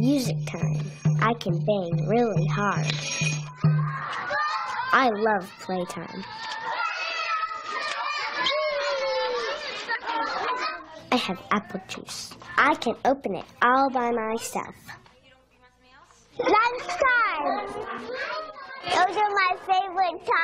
music time. I can bang really hard. I love playtime. I have apple juice. I can open it all by myself. Lunchtime! Those are my favorite times.